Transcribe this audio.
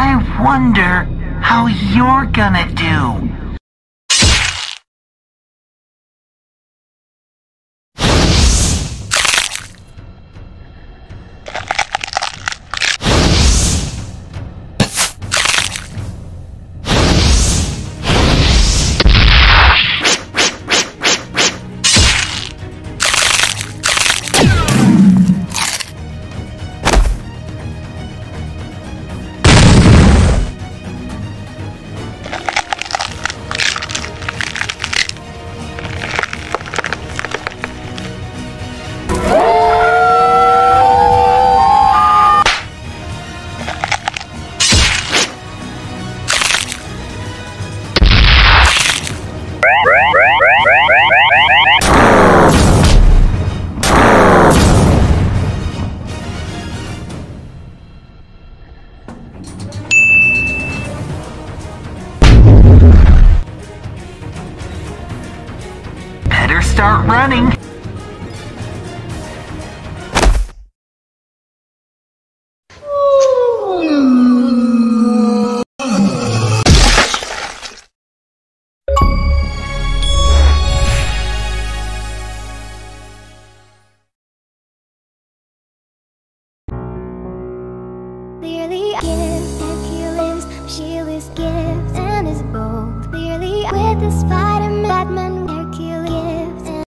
I wonder how you're gonna do. Start running. Clearly, I give and he lives. She gives, and is bold. Clearly, with this fire.